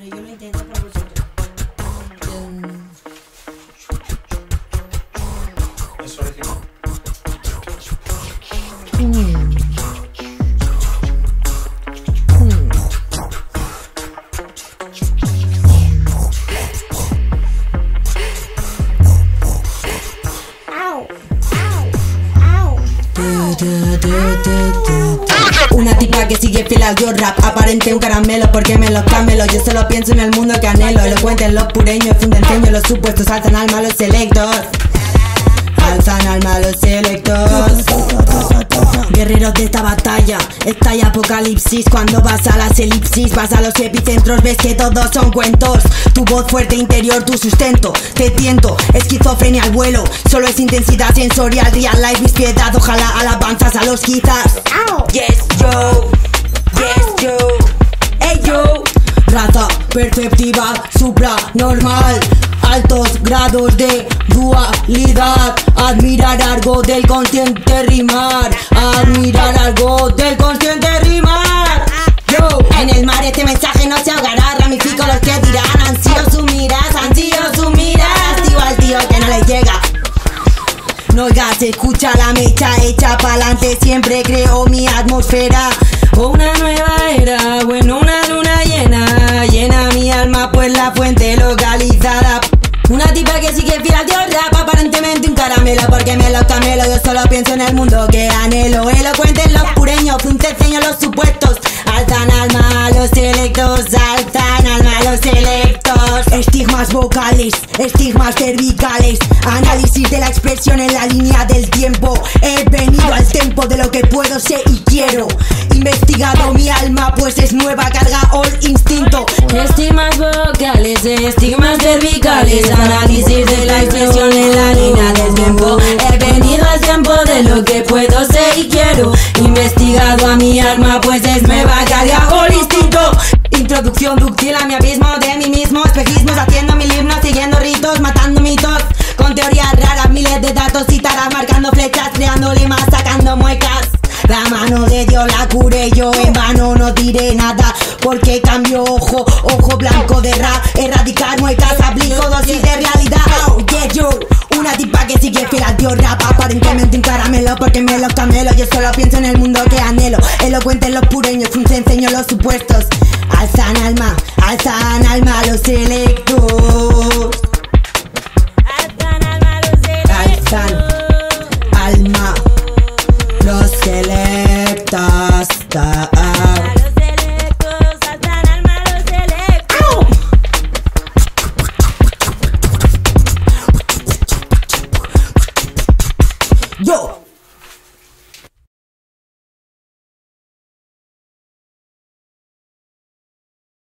pero yo lo intento por vosotros. Es original. Una tipa que sigue fiel al yo rap. Aparente un caramelo porque me lo camelo. Yo solo pienso en el mundo que anhelo. Elocuente en los pureños, funden ceño. Los supuestos alzan alma los selectos Guerreros de esta batalla. Estalla apocalipsis Cuando vas a las elipsis Vas a los epicentros Ves que todos son cuentos. Tu voz fuerte interior, tu sustento. Te tiento, esquizofrenia al vuelo. Solo es intensidad sensorial Real life, mis piedad. Ojalá alabanzas a los quizás. Yes yo. Yes yo. Hey yo. Raza perceptiva supra normal Altos grados de dualidad. Admirar algo del consciente rimar. Admirar algo del consciente rimar. Yo En el mar este mensaje no se ahogará. Ramifico los que dirán Ansío sumirás, ansío sumirás Tío al tío que no le llega. No oigas, escucha la mecha hecha pa'lante. Siempre creo mi atmósfera. Una nueva era, bueno una luna llena. Llena mi alma pues la fuente que sigue fiel al dios rap Aparentemente un caramelo porque me lo camelo Yo solo pienso en el mundo que anhelo. Elocuente en los pureños, frunce ceño los supuestos. Alzan alma a los selectos Alzan alma a los selectos Estigmas vocales, estigmas cervicales. Análisis de la expresión en la línea del tiempo. He venido al tempo de lo que puedo, sé y quiero. Investigado mi alma pues es nueva carga all instinto. Estigmas vocales, estigmas cervicales. Análisis de la expresión en la línea del tiempo. He venido al tiempo de lo que puedo, sé y quiero. Investigado a mi alma pues es nueva carga all instinto. Introducción ductil a mi abismo curé yo En vano no diré nada Porque cambio ojo, ojo blanco de ra Erradicar muecas, aplico dosis de realidad. Oh yeah yo una tipa que sigue fiel al dios rap Aparentemente un caramelo porque me lo camelo Yo solo pienso en el mundo que anhelo. Elocuente en los pureños, un enseño los supuestos. Alzan alma, alzan alma los selectos Alzan alma los Yo